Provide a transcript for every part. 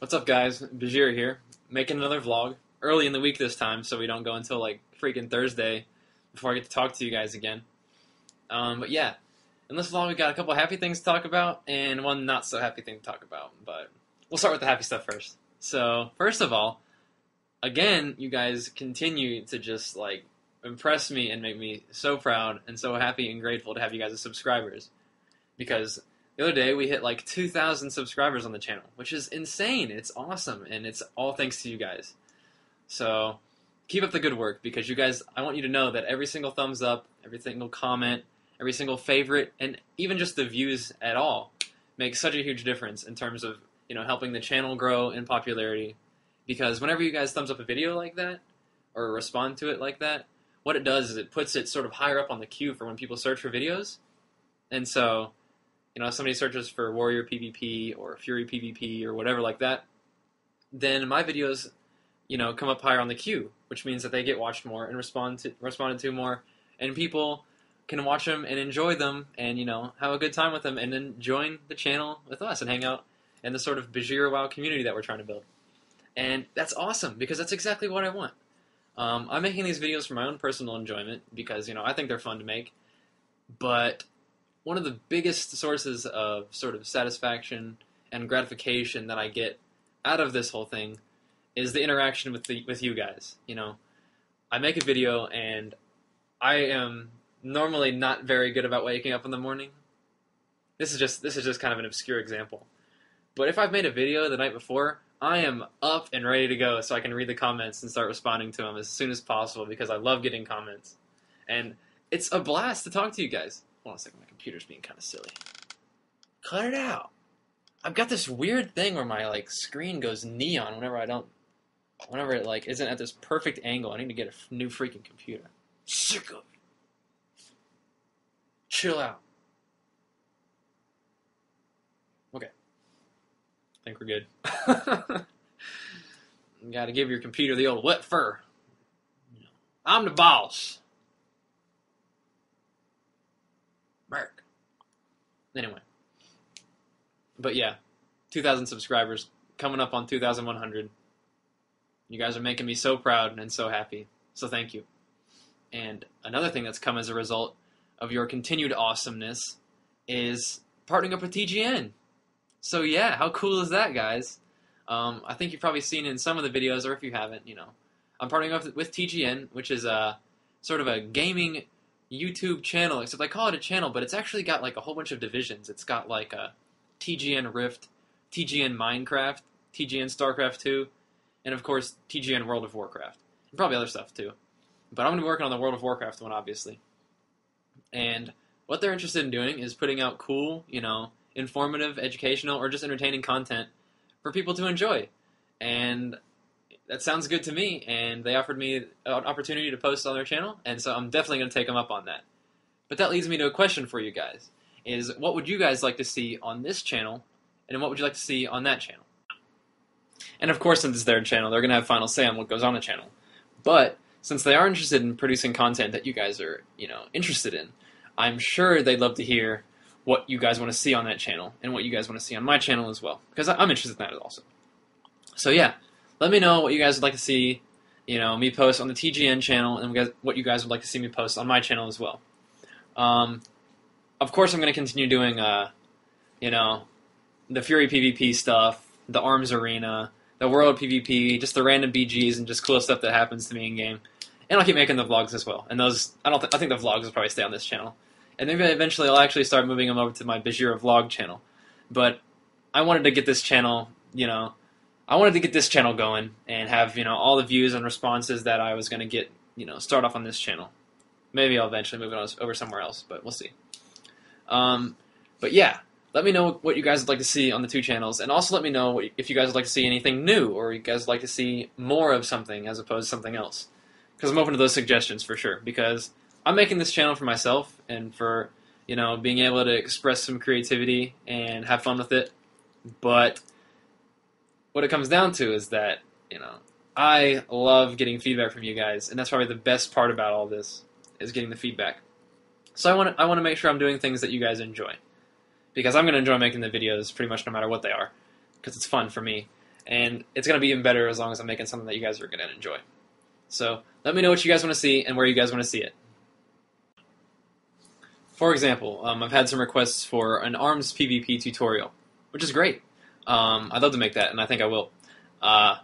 What's up, guys? Bajheera here, making another vlog early in the week this time, so we don't go until like freaking Thursday before I get to talk to you guys again. Um, but yeah, in this vlog we got a couple happy things to talk about and one not so happy thing to talk about. But we'll start with the happy stuff first. So first of all, again, you guys continue to just like impress me and make me so proud and so happy and grateful to have you guys as subscribers because the other day we hit like 2,000 subscribers on the channel, which is insane. It's awesome, and it's all thanks to you guys. So keep up the good work because you guys, I want you to know that every single thumbs up, every single comment, every single favorite, and even just the views at all makes such a huge difference in terms of you know helping the channel grow in popularity. Because whenever you guys thumbs up a video like that or respond to it like that, what it does is it puts it sort of higher up on the queue for when people search for videos, and so you know, if somebody searches for Warrior PvP or Fury PvP or whatever like that, then my videos, you know, come up higher on the queue, which means that they get watched more and respond to, responded to more, and people can watch them and enjoy them and you know have a good time with them and then join the channel with us and hang out in the sort of Bajheera WoW community that we're trying to build. And that's awesome because that's exactly what I want. Um, I'm making these videos for my own personal enjoyment because you know I think they're fun to make, but one of the biggest sources of sort of satisfaction and gratification that I get out of this whole thing is the interaction with the with you guys. You know, I make a video and I am normally not very good about waking up in the morning. This is just this is just kind of an obscure example. But if I've made a video the night before, I am up and ready to go so I can read the comments and start responding to them as soon as possible because I love getting comments. And it's a blast to talk to you guys. Hold on a second, my computer's being kind of silly. Cut it out. I've got this weird thing where my like screen goes neon whenever I don't, whenever it like isn't at this perfect angle. I need to get a f- new freaking computer. Sick of it. Chill out. Okay. I think we're good. you gotta give your computer the old wet fur. I'm the boss. Anyway. But yeah, 2,000 subscribers coming up on 2,100. You guys are making me so proud and so happy. So thank you. And another thing that's come as a result of your continued awesomeness is partnering up with TGN. So yeah, how cool is that, guys? Um, I think you've probably seen in some of the videos, or if you haven't, you know, I'm partnering up with TGN, which is a sort of a gaming YouTube channel, except I call it a channel, but it's actually got like a whole bunch of divisions. It's got like uh, a TGN Rift, TGN Minecraft, TGN StarCraft 2, and of course TGN World of Warcraft, and probably other stuff too. But I'm going to be working on the World of Warcraft one, obviously. And what they're interested in doing is putting out cool, you know, informative, educational, or just entertaining content for people to enjoy. And that sounds good to me. And they offered me an opportunity to post on their channel, and so I'm definitely going to take them up on that. But that leads me to a question for you guys: Is what would you guys like to see on this channel, and what would you like to see on that channel? And of course, since it's their channel, they're going to have final say on what goes on the channel. But since they are interested in producing content that you guys are, you know, interested in, I'm sure they'd love to hear what you guys want to see on that channel and what you guys want to see on my channel as well, because I'm interested in that also. So yeah, let me know what you guys would like to see, you know, me post on the TGN channel, and what you guys would like to see me post on my channel as well. Um, of course, I'm going to continue doing, uh, you know, the Fury PvP stuff, the Arms Arena, the World PvP, just the random BGs, and just cool stuff that happens to me in game. And I'll keep making the vlogs as well. And those, I don't, th- I think the vlogs will probably stay on this channel. And maybe eventually I'll actually start moving them over to my Bajheera vlog channel. But I wanted to get this channel, you know, I wanted to get this channel going and have you know all the views and responses that I was going to get. You know, start off on this channel. Maybe I'll eventually move it over somewhere else, but we'll see. Um, but yeah, let me know what you guys would like to see on the two channels, and also let me know if you guys would like to see anything new or you guys would like to see more of something as opposed to something else. Because I'm open to those suggestions for sure. Because I'm making this channel for myself and for you know being able to express some creativity and have fun with it. But what it comes down to is that you know I love getting feedback from you guys, and that's probably the best part about all this is getting the feedback. So I want to I want to make sure I'm doing things that you guys enjoy, because I'm going to enjoy making the videos pretty much no matter what they are, because it's fun for me, and it's going to be even better as long as I'm making something that you guys are going to enjoy. So let me know what you guys want to see and where you guys want to see it. For example, um, I've had some requests for an ARMS PvP tutorial, which is great. Um, I'd love to make that, and I think I will. Uh,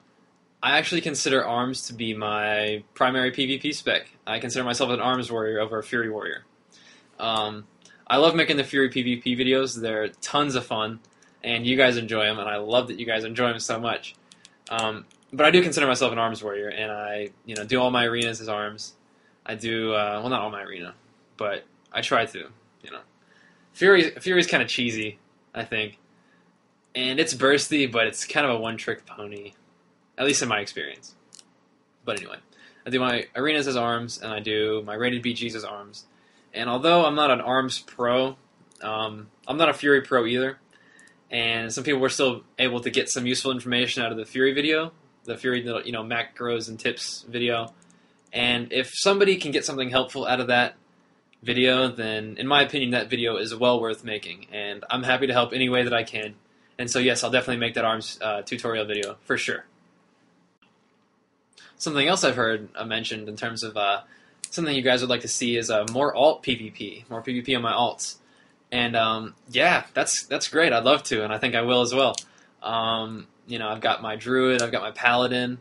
I actually consider ARMS to be my primary PvP spec. I consider myself an ARMS warrior over a Fury warrior. Um, I love making the Fury PvP videos. They're tons of fun, and you guys enjoy them, and I love that you guys enjoy them so much. Um, but I do consider myself an arms warrior, and I, you know, do all my arenas as arms. I do, uh, well, not all my arena, but I try to, you know. Fury, Fury's kind of cheesy, I think, and it's bursty, but it's kind of a one-trick pony, at least in my experience. But anyway, I do my arenas as arms, and I do my rated BGs as arms. And although I'm not an arms pro, um, I'm not a Fury pro either. And some people were still able to get some useful information out of the Fury video, the Fury, you know, macros and tips video. And if somebody can get something helpful out of that video, then in my opinion, that video is well worth making. And I'm happy to help any way that I can. And so, yes, I'll definitely make that ARMS uh, tutorial video for sure. Something else I've heard uh, mentioned in terms of uh, something you guys would like to see is uh, more alt PvP, more PvP on my alts. And um, yeah, that's that's great. I'd love to, and I think I will as well. Um, you know, I've got my druid, I've got my paladin,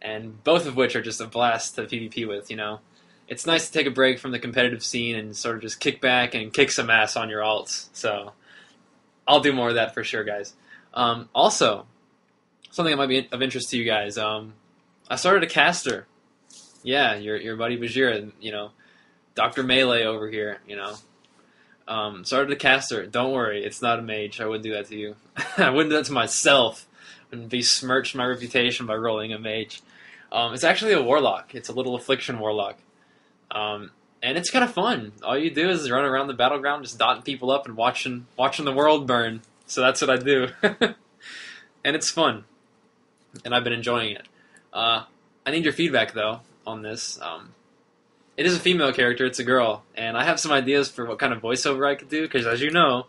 and both of which are just a blast to PvP with. You know, it's nice to take a break from the competitive scene and sort of just kick back and kick some ass on your alts. So I'll do more of that for sure, guys. Um, also, something that might be of interest to you guys. Um, I started a caster. Yeah, your your buddy Bajheera, you know, Doctor Melee over here. You know, um, started a caster. Don't worry, it's not a mage. I wouldn't do that to you. I wouldn't do that to myself and besmirch my reputation by rolling a mage. Um, it's actually a warlock. It's a little affliction warlock, um, and it's kind of fun. All you do is run around the battleground, just dotting people up and watching watching the world burn. So that's what I do, and it's fun, and I've been enjoying it. Uh, I need your feedback though on this. Um, it is a female character; it's a girl, and I have some ideas for what kind of voiceover I could do. Because as you know,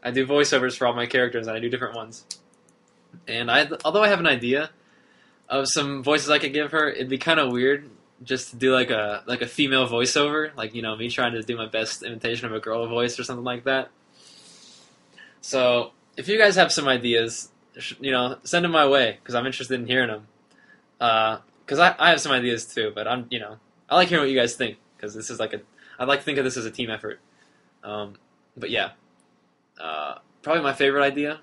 I do voiceovers for all my characters, and I do different ones. And I, although I have an idea of some voices I could give her, it'd be kind of weird just to do like a like a female voiceover, like you know me trying to do my best imitation of a girl voice or something like that. So if you guys have some ideas, you know, send them my way because I'm interested in hearing them. Because uh, I, I have some ideas too, but I'm you know I like hearing what you guys think because this is like a I like to think of this as a team effort. Um, but yeah, uh, probably my favorite idea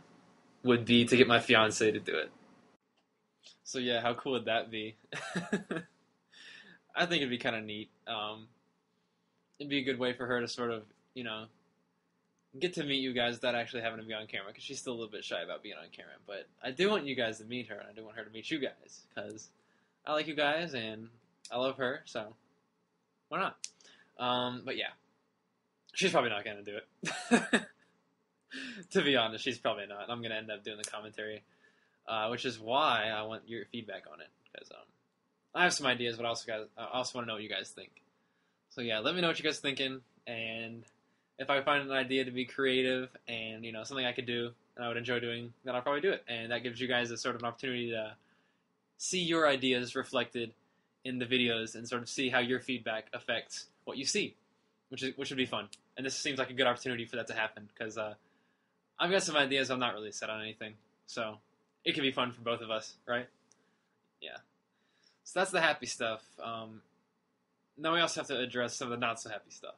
would be to get my fiance to do it. So yeah, how cool would that be? I think it'd be kind of neat. Um, it'd be a good way for her to sort of, you know, get to meet you guys without actually having to be on camera because she's still a little bit shy about being on camera. But I do want you guys to meet her, and I do want her to meet you guys because I like you guys and I love her. So why not? Um, but yeah, she's probably not gonna do it. to be honest, she's probably not. I'm gonna end up doing the commentary, uh, which is why I want your feedback on it because um, I have some ideas, but I also got I also want to know what you guys think. So yeah, let me know what you guys thinking, and if I find an idea to be creative and you know something I could do and I would enjoy doing, then I'll probably do it, and that gives you guys a sort of an opportunity to see your ideas reflected in the videos and sort of see how your feedback affects what you see, which is which would be fun. And this seems like a good opportunity for that to happen because uh, I've got some ideas. I'm not really set on anything, so it could be fun for both of us, right? Yeah. So that's the happy stuff. Um, now we also have to address some of the not so happy stuff.